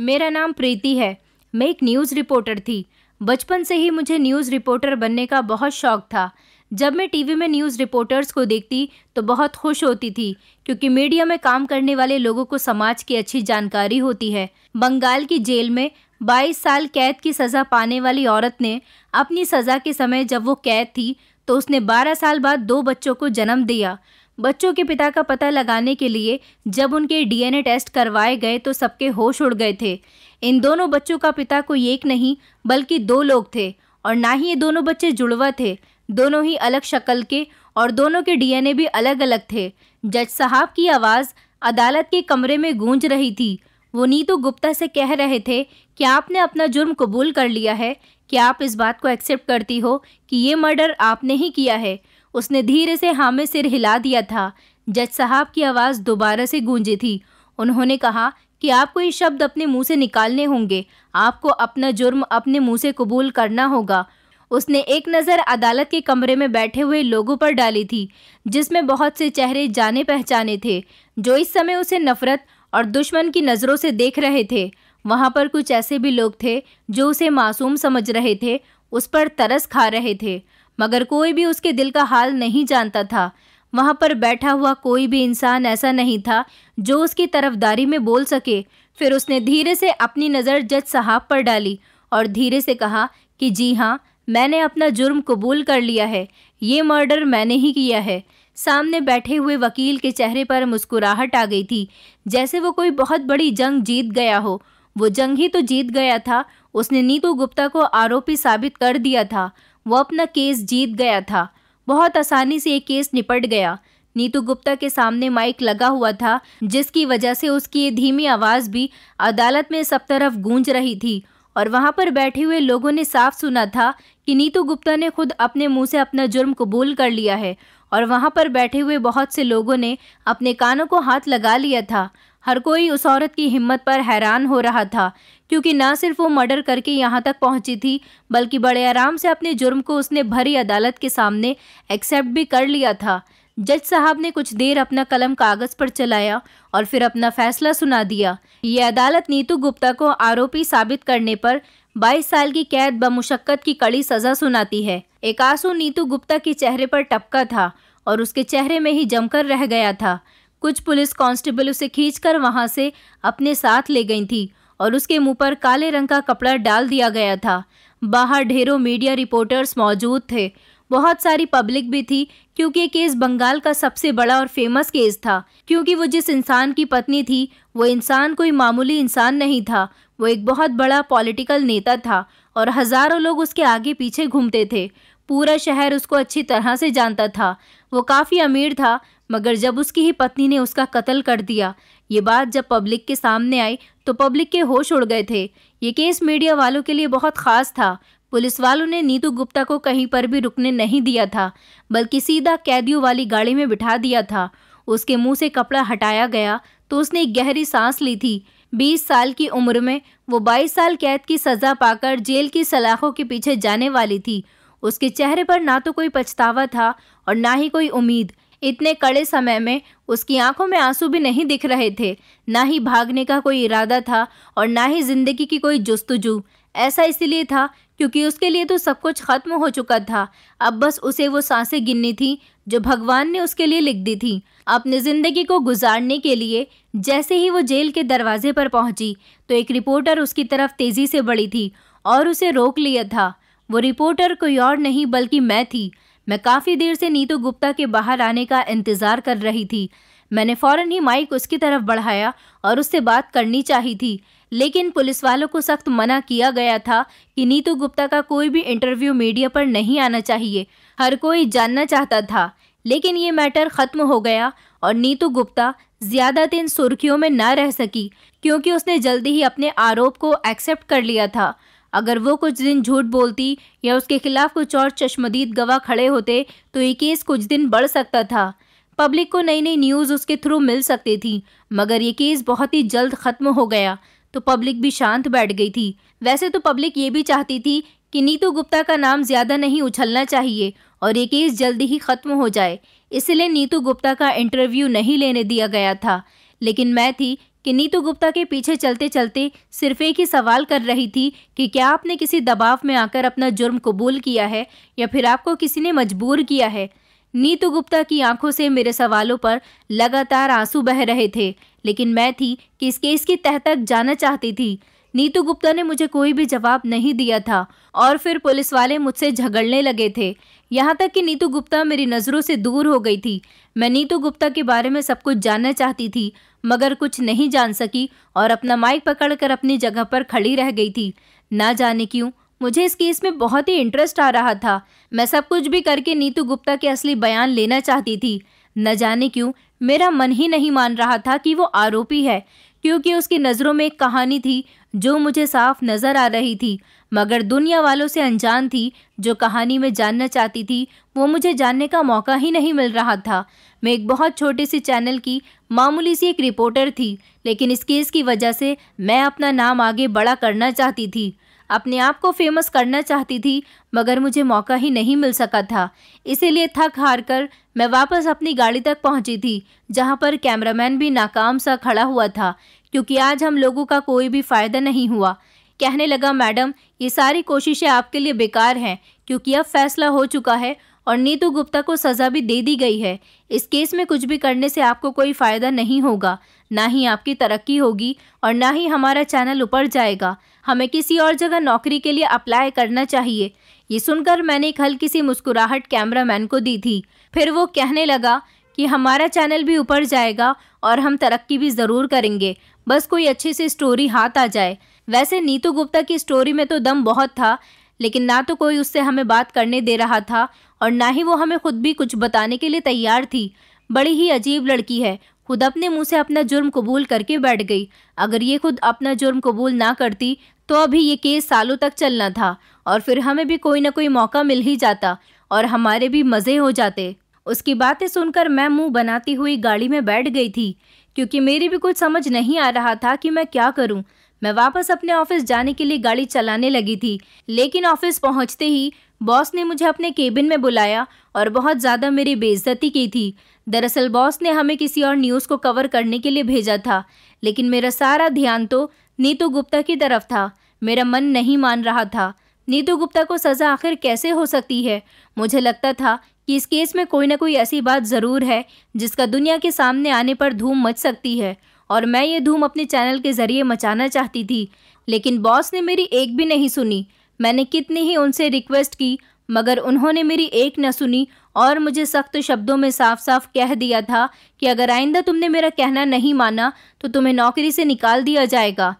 मेरा नाम प्रीति है। मैं एक न्यूज़ रिपोर्टर थी। बचपन से ही मुझे न्यूज़ रिपोर्टर बनने का बहुत शौक था। जब मैं टीवी में न्यूज़ रिपोर्टर्स को देखती तो बहुत खुश होती थी, क्योंकि मीडिया में काम करने वाले लोगों को समाज की अच्छी जानकारी होती है। बंगाल की जेल में 22 साल कैद की सज़ा पाने वाली औरत ने अपनी सज़ा के समय जब वो कैद थी तो उसने 12 साल बाद दो बच्चों को जन्म दिया। बच्चों के पिता का पता लगाने के लिए जब उनके डीएनए टेस्ट करवाए गए तो सबके होश उड़ गए थे। इन दोनों बच्चों का पिता कोई एक नहीं, बल्कि दो लोग थे, और ना ही ये दोनों बच्चे जुड़वा थे। दोनों ही अलग शक्ल के, और दोनों के डीएनए भी अलग अलग थे। जज साहब की आवाज़ अदालत के कमरे में गूंज रही थी। वो नीतू गुप्ता से कह रहे थे कि आपने अपना जुर्म कबूल कर लिया है? क्या आप इस बात को एक्सेप्ट करती हो कि ये मर्डर आपने ही किया है? उसने धीरे से हाँ में सिर हिला दिया था। जज साहब की आवाज़ दोबारा से गूंजी थी। उन्होंने कहा कि आपको ये शब्द अपने मुँह से निकालने होंगे। आपको अपना जुर्म अपने मुँह से कबूल करना होगा। उसने एक नज़र अदालत के कमरे में बैठे हुए लोगों पर डाली थी, जिसमें बहुत से चेहरे जाने पहचाने थे, जो इस समय उसे नफरत और दुश्मन की नज़रों से देख रहे थे। वहाँ पर कुछ ऐसे भी लोग थे, जो उसे मासूम समझ रहे थे, उस पर तरस खा रहे थे। मगर कोई भी उसके दिल का हाल नहीं जानता था। वहाँ पर बैठा हुआ कोई भी इंसान ऐसा नहीं था जो उसकी तरफदारी में बोल सके। फिर उसने धीरे से अपनी नज़र जज साहब पर डाली और धीरे से कहा कि, जी हाँ मैंने अपना जुर्म कबूल कर लिया है। ये मर्डर मैंने ही किया है। सामने बैठे हुए वकील के चेहरे पर मुस्कुराहट आ गई थी। जैसे वो कोई बहुत बड़ी जंग जीत गया हो। वो जंग ही तो जीत गया था। उसने नीतू गुप्ता को आरोपी साबित कर दिया था। वो अपना केस जीत गया था। बहुत आसानी से ये केस निपट गया। नीतू गुप्ता के सामने माइक लगा हुआ था, जिसकी वजह से उसकी ये धीमी आवाज़ भी अदालत में सब तरफ़ गूंज रही थी और वहाँ पर बैठे हुए लोगों ने साफ़ सुना था कि नीतू गुप्ता ने खुद अपने मुँह से अपना जुर्म कबूल कर लिया है और वहाँ पर बैठे हुए बहुत से लोगों ने अपने कानों को हाथ लगा लिया था। हर कोई उस औरत की हिम्मत पर हैरान हो रहा था क्योंकि ना सिर्फ़ वो मर्डर करके यहाँ तक पहुँची थी, बल्कि बड़े आराम से अपने जुर्म को उसने भरी अदालत के सामने एक्सेप्ट भी कर लिया था। जज साहब ने कुछ देर अपना कलम कागज़ पर चलाया और फिर अपना फैसला सुना दिया। ये अदालत नीतू गुप्ता को आरोपी साबित करने पर 22 साल की कैद बमुशक्कत की कड़ी सजा सुनाती है। एक आँसू नीतू गुप्ता के चेहरे पर टपका था और उसके चेहरे में ही जमकर रह गया था। कुछ पुलिस कांस्टेबल उसे खींचकर वहाँ से अपने साथ ले गई थी। और उसके मुँह पर काले रंग का कपड़ा डाल दिया गया था। बाहर ढेरों मीडिया रिपोर्टर्स मौजूद थे। बहुत सारी पब्लिक भी थी, क्योंकि केस बंगाल का सबसे बड़ा और फ़ेमस केस था। क्योंकि वो जिस इंसान की पत्नी थी, वो इंसान कोई मामूली इंसान नहीं था। वो एक बहुत बड़ा पॉलिटिकल नेता था और हज़ारों लोग उसके आगे पीछे घूमते थे। पूरा शहर उसको अच्छी तरह से जानता था। वो काफ़ी अमीर था, मगर जब उसकी ही पत्नी ने उसका कत्ल कर दिया, ये बात जब पब्लिक के सामने आई तो पब्लिक के होश उड़ गए थे। ये केस मीडिया वालों के लिए बहुत ख़ास था। पुलिस वालों ने नीतू गुप्ता को कहीं पर भी रुकने नहीं दिया था, बल्कि सीधा कैदियों वाली गाड़ी में बिठा दिया था। उसके मुँह से कपड़ा हटाया गया तो उसने गहरी सांस ली थी। बीस साल की उम्र में वो बाईस साल कैद की सज़ा पाकर जेल की सलाखों के पीछे जाने वाली थी। उसके चेहरे पर ना तो कोई पछतावा था और ना ही कोई उम्मीद। इतने कड़े समय में उसकी आँखों में आँसू भी नहीं दिख रहे थे। ना ही भागने का कोई इरादा था और ना ही ज़िंदगी की कोई जुस्तजू। ऐसा इसलिए था क्योंकि उसके लिए तो सब कुछ खत्म हो चुका था। अब बस उसे वो साँसें गिननी थी जो भगवान ने उसके लिए लिख दी थी। अपनी ज़िंदगी को गुजारने के लिए जैसे ही वो जेल के दरवाजे पर पहुँची तो एक रिपोर्टर उसकी तरफ़ तेज़ी से बढ़ी थी और उसे रोक लिया था। वो रिपोर्टर कोई और नहीं बल्कि मैं थी। मैं काफ़ी देर से नीतू गुप्ता के बाहर आने का इंतज़ार कर रही थी। मैंने फ़ौरन ही माइक उसकी तरफ़ बढ़ाया और उससे बात करनी चाहिए थी, लेकिन पुलिस वालों को सख्त मना किया गया था कि नीतू गुप्ता का कोई भी इंटरव्यू मीडिया पर नहीं आना चाहिए, हर कोई जानना चाहता था। लेकिन ये मैटर ख़त्म हो गया और नीतू गुप्ता ज़्यादा दिन सुर्खियों में न रह सकी, क्योंकि उसने जल्दी ही अपने आरोप को एक्सेप्ट कर लिया था। अगर वो कुछ दिन झूठ बोलती या उसके खिलाफ कुछ और चश्मदीद गवाह खड़े होते तो ये केस कुछ दिन बढ़ सकता था। पब्लिक को नई नई न्यूज़ उसके थ्रू मिल सकती थी, मगर ये केस बहुत ही जल्द ख़त्म हो गया तो पब्लिक भी शांत बैठ गई थी। वैसे तो पब्लिक ये भी चाहती थी कि नीतू गुप्ता का नाम ज़्यादा नहीं उछलना चाहिए और ये केस जल्दी ही ख़त्म हो जाए। इसलिए नीतू गुप्ता का इंटरव्यू नहीं लेने दिया गया था, लेकिन मैं थी कि नीतू गुप्ता के पीछे चलते चलते सिर्फ़ एक ही सवाल कर रही थी कि क्या आपने किसी दबाव में आकर अपना जुर्म कबूल किया है या फिर आपको किसी ने मजबूर किया है? नीतू गुप्ता की आँखों से मेरे सवालों पर लगातार आँसू बह रहे थे, लेकिन मैं थी कि इस केस की तह तक जाना चाहती थी। नीतू गुप्ता ने मुझे कोई भी जवाब नहीं दिया था और फिर पुलिस वाले मुझसे झगड़ने लगे थे। यहाँ तक कि नीतू गुप्ता मेरी नज़रों से दूर हो गई थी। मैं नीतू गुप्ता के बारे में सब कुछ जानना चाहती थी मगर कुछ नहीं जान सकी और अपना माइक पकड़कर अपनी जगह पर खड़ी रह गई थी। ना जाने क्यों, मुझे इस केस में बहुत ही इंटरेस्ट आ रहा था। मैं सब कुछ भी करके नीतू गुप्ता के असली बयान लेना चाहती थी। न जाने क्यों, मेरा मन ही नहीं मान रहा था कि वो आरोपी है, क्योंकि उसकी नज़रों में एक कहानी थी जो मुझे साफ़ नज़र आ रही थी। मगर दुनिया वालों से अनजान थी, जो कहानी में जानना चाहती थी, वो मुझे जानने का मौका ही नहीं मिल रहा था। मैं एक बहुत छोटे से चैनल की मामूली सी एक रिपोर्टर थी, लेकिन इस केस की वजह से मैं अपना नाम आगे बड़ा करना चाहती थी। अपने आप को फ़ेमस करना चाहती थी, मगर मुझे मौका ही नहीं मिल सका था। इसीलिए थक हार कर मैं वापस अपनी गाड़ी तक पहुँची थी, जहाँ पर कैमरामैन भी नाकाम सा खड़ा हुआ था, क्योंकि आज हम लोगों का कोई भी फ़ायदा नहीं हुआ। कहने लगा, मैडम, ये सारी कोशिशें आपके लिए बेकार हैं, क्योंकि अब फैसला हो चुका है और नीतू गुप्ता को सज़ा भी दे दी गई है। इस केस में कुछ भी करने से आपको कोई फ़ायदा नहीं होगा, ना ही आपकी तरक्की होगी और ना ही हमारा चैनल ऊपर जाएगा। हमें किसी और जगह नौकरी के लिए अप्लाई करना चाहिए। ये सुनकर मैंने एक हल्की सी मुस्कुराहट कैमरामैन को दी थी। फिर वो कहने लगा कि हमारा चैनल भी ऊपर जाएगा और हम तरक्की भी ज़रूर करेंगे। बस कोई अच्छी सी स्टोरी हाथ आ जाए। वैसे नीतू गुप्ता की स्टोरी में तो दम बहुत था, लेकिन ना तो कोई उससे हमें बात करने दे रहा था और ना ही वो हमें खुद भी कुछ बताने के लिए तैयार थी। बड़ी ही अजीब लड़की है। खुद अपने मुँह से अपना जुर्म कबूल करके बैठ गई। अगर ये खुद अपना जुर्म कबूल ना करती तो अभी ये केस सालों तक चलना था और फिर हमें भी कोई ना कोई मौका मिल ही जाता और हमारे भी मज़े हो जाते। उसकी बातें सुनकर मैं मुँह बनाती हुई गाड़ी में बैठ गई थी, क्योंकि मेरी भी कुछ समझ नहीं आ रहा था कि मैं क्या करूँ। मैं वापस अपने ऑफ़िस जाने के लिए गाड़ी चलाने लगी थी, लेकिन ऑफ़िस पहुँचते ही बॉस ने मुझे अपने केबिन में बुलाया और बहुत ज़्यादा मेरी बेइज्जती की थी। दरअसल बॉस ने हमें किसी और न्यूज़ को कवर करने के लिए भेजा था, लेकिन मेरा सारा ध्यान तो नीतू गुप्ता की तरफ़ था। मेरा मन नहीं मान रहा था, नीतू गुप्ता को सज़ा आखिर कैसे हो सकती है? मुझे लगता था कि इस केस में कोई ना कोई ऐसी बात ज़रूर है जिसका दुनिया के सामने आने पर धूम मच सकती है। और मैं ये धूम अपने चैनल के ज़रिए मचाना चाहती थी, लेकिन बॉस ने मेरी एक भी नहीं सुनी। मैंने कितनी ही उनसे रिक्वेस्ट की, मगर उन्होंने मेरी एक न सुनी और मुझे सख्त शब्दों में साफ़ साफ़ कह दिया था कि अगर आइंदा तुमने मेरा कहना नहीं माना तो तुम्हें नौकरी से निकाल दिया जाएगा।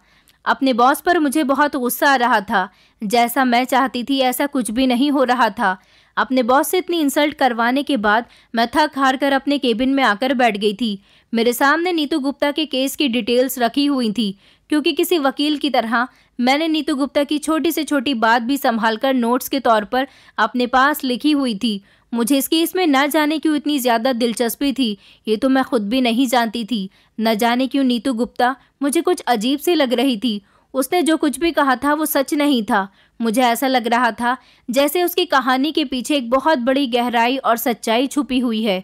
अपने बॉस पर मुझे बहुत गुस्सा आ रहा था। जैसा मैं चाहती थी, ऐसा कुछ भी नहीं हो रहा था। अपने बॉस से इतनी इंसल्ट करवाने के बाद मैं थक हार कर अपने केबिन में आकर बैठ गई थी। मेरे सामने नीतू गुप्ता के केस की डिटेल्स रखी हुई थी, क्योंकि किसी वकील की तरह मैंने नीतू गुप्ता की छोटी से छोटी बात भी संभाल कर नोट्स के तौर पर अपने पास लिखी हुई थी। मुझे इस केस में न जाने क्यों इतनी ज़्यादा दिलचस्पी थी, ये तो मैं खुद भी नहीं जानती थी। न जाने क्यों नीतू गुप्ता मुझे कुछ अजीब से लग रही थी। उसने जो कुछ भी कहा था वो सच नहीं था। मुझे ऐसा लग रहा था जैसे उसकी कहानी के पीछे एक बहुत बड़ी गहराई और सच्चाई छुपी हुई है।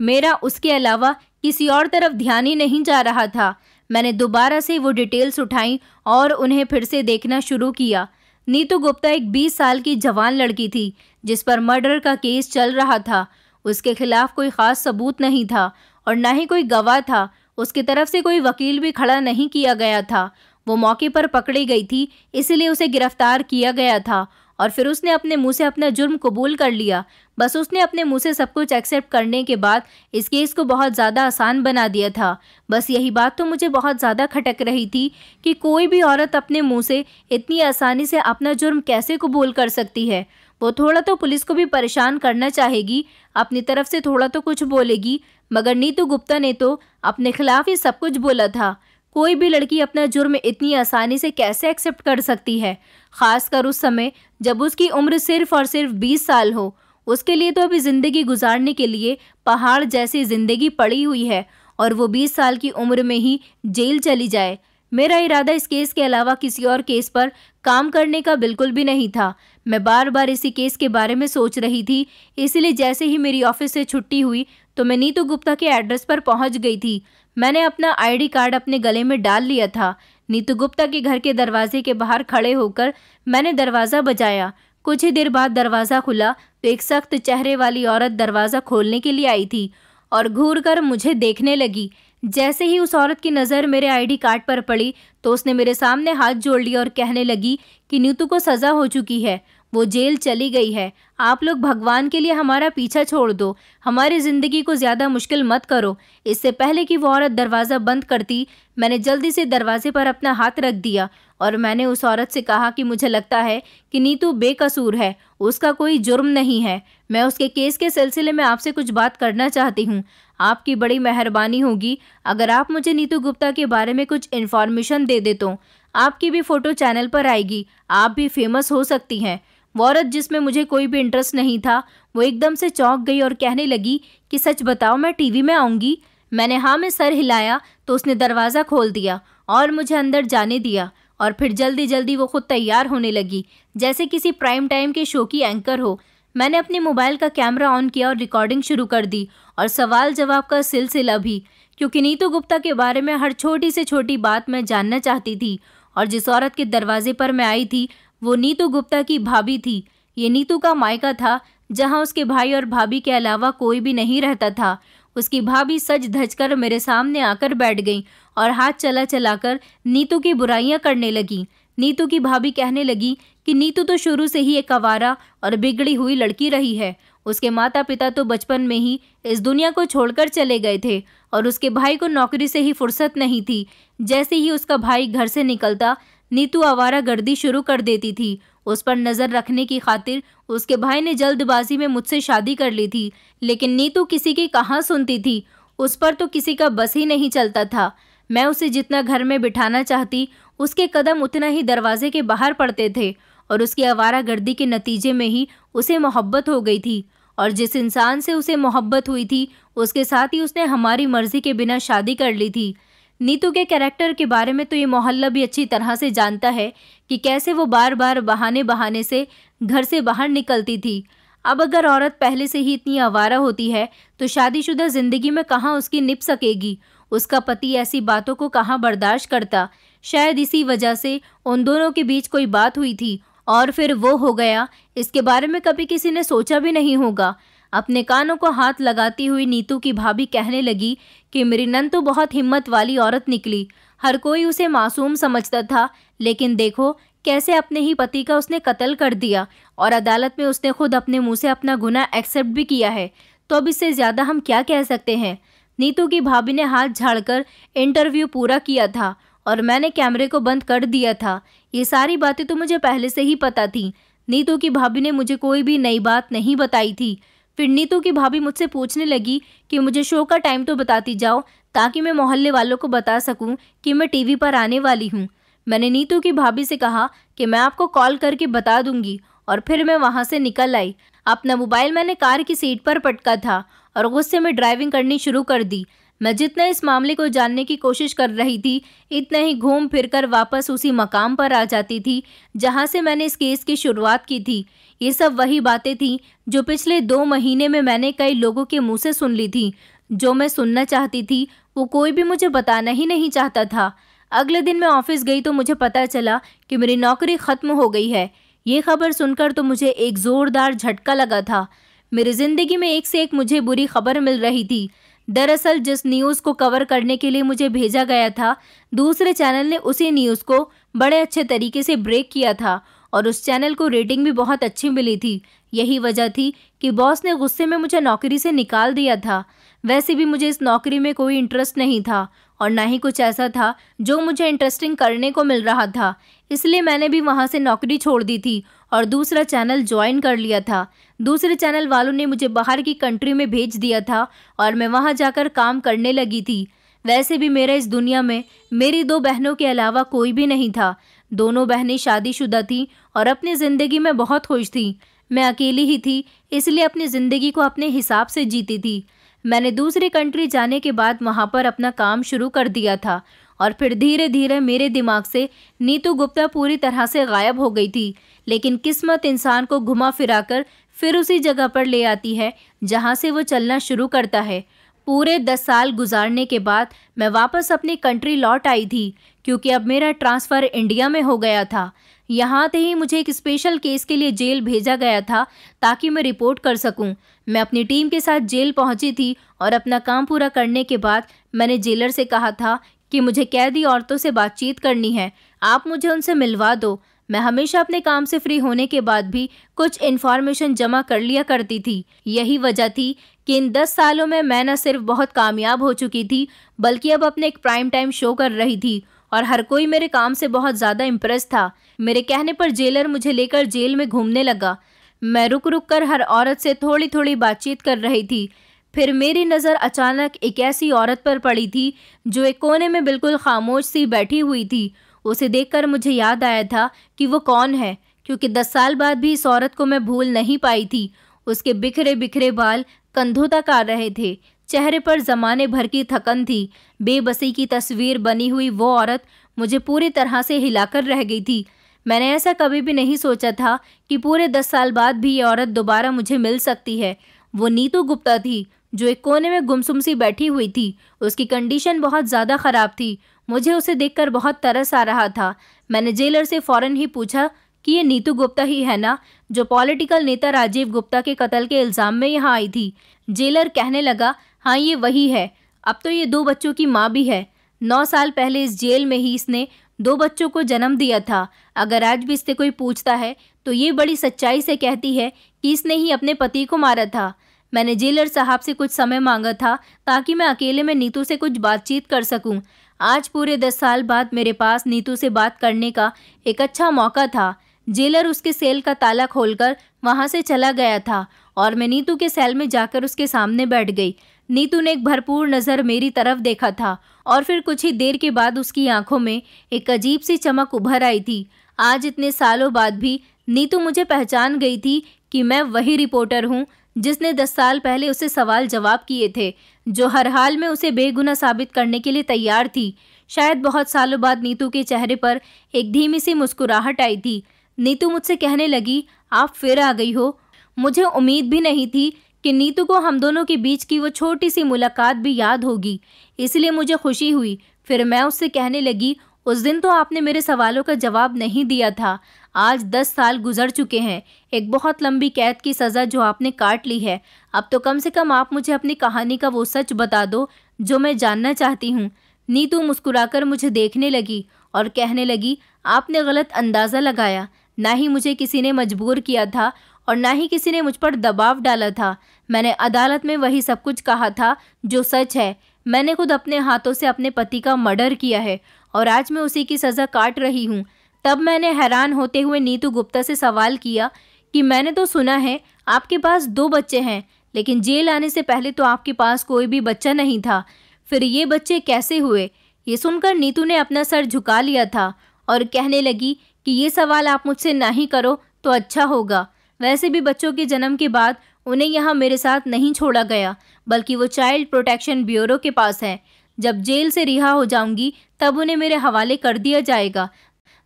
मेरा उसके अलावा किसी और तरफ़ ध्यान ही नहीं जा रहा था। मैंने दोबारा से वो डिटेल्स उठाई और उन्हें फिर से देखना शुरू किया। नीतू गुप्ता एक 20 साल की जवान लड़की थी, जिस पर मर्डर का केस चल रहा था। उसके खिलाफ कोई ख़ास सबूत नहीं था और ना ही कोई गवाह था। उसकी तरफ़ से कोई वकील भी खड़ा नहीं किया गया था। वो मौके पर पकड़ी गई थी, इसलिए उसे गिरफ़्तार किया गया था और फिर उसने अपने मुँह से अपना जुर्म कबूल कर लिया। बस उसने अपने मुँह से सब कुछ एक्सेप्ट करने के बाद इस केस को बहुत ज़्यादा आसान बना दिया था। बस यही बात तो मुझे बहुत ज़्यादा खटक रही थी कि कोई भी औरत अपने मुँह से इतनी आसानी से अपना जुर्म कैसे कबूल कर सकती है। वो थोड़ा तो पुलिस को भी परेशान करना चाहेगी, अपनी तरफ़ से थोड़ा तो कुछ बोलेगी, मगर नीतू गुप्ता ने तो अपने खिलाफ ही सब कुछ बोला था। कोई भी लड़की अपना जुर्म इतनी आसानी से कैसे एक्सेप्ट कर सकती है? खासकर उस समय, जब उसकी उम्र सिर्फ़ और सिर्फ़ बीस साल हो। उसके लिए तो अभी ज़िंदगी गुजारने के लिए पहाड़ जैसी ज़िंदगी पड़ी हुई है और वो बीस साल की उम्र में ही जेल चली जाए। मेरा इरादा इस केस के अलावा किसी और केस पर काम करने का बिल्कुल भी नहीं था। मैं बार बार इसी केस के बारे में सोच रही थी, इसलिए जैसे ही मेरी ऑफ़िस से छुट्टी हुई तो मैं नीतू गुप्ता के एड्रेस पर पहुँच गई थी। मैंने अपना आईडी कार्ड अपने गले में डाल लिया था। नीतू गुप्ता के घर के दरवाजे के बाहर खड़े होकर मैंने दरवाज़ा बजाया। कुछ ही देर बाद दरवाज़ा खुला तो एक सख्त चेहरे वाली औरत दरवाज़ा खोलने के लिए आई थी और घूर कर मुझे देखने लगी। जैसे ही उस औरत की नज़र मेरे आईडी कार्ड पर पड़ी तो उसने मेरे सामने हाथ जोड़ लिया और कहने लगी कि नीतू को सज़ा हो चुकी है। वो जेल चली गई है। आप लोग भगवान के लिए हमारा पीछा छोड़ दो। हमारी ज़िंदगी को ज़्यादा मुश्किल मत करो। इससे पहले कि वो औरत दरवाज़ा बंद करती, मैंने जल्दी से दरवाजे पर अपना हाथ रख दिया और मैंने उस औरत से कहा कि मुझे लगता है कि नीतू बेकसूर है, उसका कोई जुर्म नहीं है। मैं उसके केस के सिलसिले में आपसे कुछ बात करना चाहती हूँ। आपकी बड़ी मेहरबानी होगी। अगर आप मुझे नीतू गुप्ता के बारे में कुछ इन्फॉर्मेशन दे दे तो। आपकी भी फ़ोटो चैनल पर आएगी। आप भी फ़ेमस हो सकती हैं। वो औरत जिसमें मुझे कोई भी इंटरेस्ट नहीं था, वो एकदम से चौंक गई और कहने लगी कि सच बताओ, मैं टीवी में आऊँगी। मैंने हाँ में सर हिलाया तो उसने दरवाज़ा खोल दिया और मुझे अंदर जाने दिया और फिर जल्दी जल्दी वो खुद तैयार होने लगी। जैसे किसी प्राइम टाइम के शो की एंकर हो, मैंने अपने मोबाइल का कैमरा ऑन किया और रिकॉर्डिंग शुरू कर दी और सवाल जवाब का सिलसिला भी, क्योंकि नीतू गुप्ता के बारे में हर छोटी से छोटी बात मैं जानना चाहती थी और जिस औरत के दरवाजे पर मैं आई थी वो नीतू गुप्ता की भाभी थी। ये नीतू का मायका था, जहाँ उसके भाई और भाभी के अलावा कोई भी नहीं रहता था। उसकी भाभी सज धज कर मेरे सामने आकर बैठ गई और हाथ चला चलाकर नीतू की बुराइयाँ करने लगी। नीतू की भाभी कहने लगी कि नीतू तो शुरू से ही एक आवारा और बिगड़ी हुई लड़की रही है। उसके माता पिता तो बचपन में ही इस दुनिया को छोड़कर चले गए थे और उसके भाई को नौकरी से ही फुर्सत नहीं थी। जैसे ही उसका भाई घर से निकलता नीतू आवारा गर्दी शुरू कर देती थी। उस पर नज़र रखने की खातिर उसके भाई ने जल्दबाजी में मुझसे शादी कर ली थी, लेकिन नीतू किसी की कहाँ सुनती थी? उस पर तो किसी का बस ही नहीं चलता था। मैं उसे जितना घर में बिठाना चाहती, उसके कदम उतना ही दरवाजे के बाहर पड़ते थे, और उसकी आवारा गर्दी के नतीजे में ही उसे मोहब्बत हो गई थी। और जिस इंसान से उसे मोहब्बत हुई थी, उसके साथ ही उसने हमारी मर्ज़ी के बिना शादी कर ली थी। नीतू के कैरेक्टर के बारे में तो ये मोहल्ला भी अच्छी तरह से जानता है कि कैसे वो बार बार बहाने बहाने से घर से बाहर निकलती थी। अब अगर औरत पहले से ही इतनी आवारा होती है तो शादीशुदा ज़िंदगी में कहाँ उसकी निप सकेगी? उसका पति ऐसी बातों को कहाँ बर्दाश्त करता? शायद इसी वजह से उन दोनों के बीच कोई बात हुई थी, और फिर वो हो गया। इसके बारे में कभी किसी ने सोचा भी नहीं होगा। अपने कानों को हाथ लगाती हुई नीतू की भाभी कहने लगी कि मेरी नन तो बहुत हिम्मत वाली औरत निकली। हर कोई उसे मासूम समझता था, लेकिन देखो, कैसे अपने ही पति का उसने कत्ल कर दिया और अदालत में उसने खुद अपने मुँह से अपना गुना एक्सेप्ट भी किया है। तो अब इससे ज़्यादा हम क्या कह सकते हैं? नीतू की भाभी ने हाथ झाड़कर इंटरव्यू पूरा किया था और मैंने कैमरे को बंद कर दिया था। ये सारी बातें तो मुझे पहले से ही पता थी। नीतू की भाभी ने मुझे कोई भी नई बात नहीं बताई थी। फिर नीतू की भाभी मुझसे पूछने लगी कि मुझे शो का टाइम तो बताती जाओ, ताकि मैं मोहल्ले वालों को बता सकूँ कि मैं टीवी पर आने वाली हूँ। मैंने नीतू की भाभी से कहा कि मैं आपको कॉल करके बता दूँगी, और फिर मैं वहाँ से निकल आई। अपना मोबाइल मैंने कार की सीट पर पटका था, और गुस्से में ड्राइविंग करनी शुरू कर दी। मैं जितना इस मामले को जानने की कोशिश कर रही थी, इतना ही घूम फिरकर वापस उसी मकाम पर आ जाती थी, जहाँ से मैंने इस केस की शुरुआत की थी। ये सब वही बातें थीं जो पिछले दो महीने में मैंने कई लोगों के मुँह से सुन ली थी। जो मैं सुनना चाहती थी, वो कोई भी मुझे बताना ही नहीं चाहता था। अगले दिन मैं ऑफ़िस गई तो मुझे पता चला कि मेरी नौकरी ख़त्म हो गई है। ये खबर सुनकर तो मुझे एक ज़ोरदार झटका लगा था। मेरी ज़िंदगी में एक से एक मुझे बुरी खबर मिल रही थी। दरअसल जिस न्यूज़ को कवर करने के लिए मुझे भेजा गया था, दूसरे चैनल ने उसी न्यूज़ को बड़े अच्छे तरीके से ब्रेक किया था। और उस चैनल को रेटिंग भी बहुत अच्छी मिली थी। यही वजह थी कि बॉस ने गुस्से में मुझे नौकरी से निकाल दिया था। वैसे भी मुझे इस नौकरी में कोई इंटरेस्ट नहीं था और ना ही कुछ ऐसा था जो मुझे इंटरेस्टिंग करने को मिल रहा था। इसलिए मैंने भी वहाँ से नौकरी छोड़ दी थी और दूसरा चैनल ज्वाइन कर लिया था। दूसरे चैनल वालों ने मुझे बाहर की कंट्री में भेज दिया था और मैं वहाँ जाकर काम करने लगी थी। वैसे भी मेरा इस दुनिया में मेरी दो बहनों के अलावा कोई भी नहीं था। दोनों बहनें शादीशुदा थीं और अपनी ज़िंदगी में बहुत खुश थीं। मैं अकेली ही थी, इसलिए अपनी ज़िंदगी को अपने हिसाब से जीती थी। मैंने दूसरी कंट्री जाने के बाद वहाँ पर अपना काम शुरू कर दिया था और फिर धीरे धीरे मेरे दिमाग से नीतू गुप्ता पूरी तरह से गायब हो गई थी। लेकिन किस्मत इंसान को घुमा फिराकर फिर उसी जगह पर ले आती है, जहाँ से वो चलना शुरू करता है। पूरे दस साल गुजारने के बाद मैं वापस अपनी कंट्री लौट आई थी क्योंकि अब मेरा ट्रांसफ़र इंडिया में हो गया था। यहाँ आते ही मुझे एक स्पेशल केस के लिए जेल भेजा गया था ताकि मैं रिपोर्ट कर सकूँ। मैं अपनी टीम के साथ जेल पहुँची थी और अपना काम पूरा करने के बाद मैंने जेलर से कहा था कि मुझे कैदी औरतों से बातचीत करनी है। आप मुझे उनसे मिलवा दो। मैं हमेशा अपने काम से फ्री होने के बाद भी कुछ इन्फॉर्मेशन जमा कर लिया करती थी। यही वजह थी कि इन दस सालों में मैं न सिर्फ़ बहुत कामयाब हो चुकी थी, बल्कि अब अपने एक प्राइम टाइम शो कर रही थी और हर कोई मेरे काम से बहुत ज़्यादा इम्प्रेस था। मेरे कहने पर जेलर मुझे लेकर जेल में घूमने लगा। मैं रुक रुक कर हर औरत से थोड़ी थोड़ी बातचीत कर रही थी। फिर मेरी नज़र अचानक एक ऐसी औरत पर पड़ी थी, जो एक कोने में बिल्कुल खामोश सी बैठी हुई थी। उसे देखकर मुझे याद आया था कि वो कौन है, क्योंकि दस साल बाद भी इस औरत को मैं भूल नहीं पाई थी। उसके बिखरे बिखरे बाल कंधों तक आ रहे थे। चेहरे पर जमाने भर की थकन थी। बेबसी की तस्वीर बनी हुई वो औरत मुझे पूरी तरह से हिलाकर रह गई थी। मैंने ऐसा कभी भी नहीं सोचा था कि पूरे दस साल बाद भी ये औरत दोबारा मुझे मिल सकती है। वो नीतू गुप्ता थी, जो एक कोने में गुमसुम सी बैठी हुई थी। उसकी कंडीशन बहुत ज़्यादा ख़राब थी। मुझे उसे देखकर बहुत तरस आ रहा था। मैंने जेलर से फ़ौरन ही पूछा कि ये नीतू गुप्ता ही है ना, जो पॉलिटिकल नेता राजीव गुप्ता के कत्ल के इल्ज़ाम में यहाँ आई थी। जेलर कहने लगा हाँ ये वही है। अब तो ये दो बच्चों की माँ भी है। नौ साल पहले इस जेल में ही इसने दो बच्चों को जन्म दिया था। अगर आज भी इससे कोई पूछता है तो ये बड़ी सच्चाई से कहती है कि इसने ही अपने पति को मारा था। मैंने जेलर साहब से कुछ समय मांगा था, ताकि मैं अकेले में नीतू से कुछ बातचीत कर सकूँ। आज पूरे दस साल बाद मेरे पास नीतू से बात करने का एक अच्छा मौका था। जेलर उसके सेल का ताला खोलकर वहाँ से चला गया था और मैं नीतू के सेल में जाकर उसके सामने बैठ गई। नीतू ने एक भरपूर नज़र मेरी तरफ़ देखा था और फिर कुछ ही देर के बाद उसकी आँखों में एक अजीब सी चमक उभर आई थी। आज इतने सालों बाद भी नीतू मुझे पहचान गई थी कि मैं वही रिपोर्टर हूँ जिसने दस साल पहले उसे सवाल जवाब किए थे, जो हर हाल में उसे बेगुना साबित करने के लिए तैयार थी। शायद बहुत सालों बाद नीतू के चेहरे पर एक धीमी सी मुस्कुराहट आई थी। नीतू मुझसे कहने लगी, आप फिर आ गई हो। मुझे उम्मीद भी नहीं थी कि नीतू को हम दोनों के बीच की वो छोटी सी मुलाकात भी याद होगी। इसलिए मुझे खुशी हुई। फिर मैं उससे कहने लगी, उस दिन तो आपने मेरे सवालों का जवाब नहीं दिया था। आज दस साल गुजर चुके हैं। एक बहुत लंबी कैद की सज़ा जो आपने काट ली है। अब तो कम से कम आप मुझे अपनी कहानी का वो सच बता दो, जो मैं जानना चाहती हूँ। नीतू मुस्कुराकर मुझे देखने लगी और कहने लगी, आपने गलत अंदाज़ा लगाया। ना ही मुझे किसी ने मजबूर किया था और ना ही किसी ने मुझ पर दबाव डाला था। मैंने अदालत में वही सब कुछ कहा था, जो सच है। मैंने खुद अपने हाथों से अपने पति का मर्डर किया है, और आज मैं उसी की सज़ा काट रही हूँ। तब मैंने हैरान होते हुए नीतू गुप्ता से सवाल किया कि मैंने तो सुना है, आपके पास दो बच्चे हैं, लेकिन जेल आने से पहले तो आपके पास कोई भी बच्चा नहीं था। फिर ये बच्चे कैसे हुए? ये सुनकर नीतू ने अपना सर झुका लिया था, और कहने लगी कि ये सवाल आप मुझसे ना ही करो तो अच्छा होगा। वैसे भी बच्चों के जन्म के बाद उन्हें यहाँ मेरे साथ नहीं छोड़ा गया, बल्कि वो चाइल्ड प्रोटेक्शन ब्यूरो के पास है। जब जेल से रिहा हो जाऊँगी, तब उन्हें मेरे हवाले कर दिया जाएगा।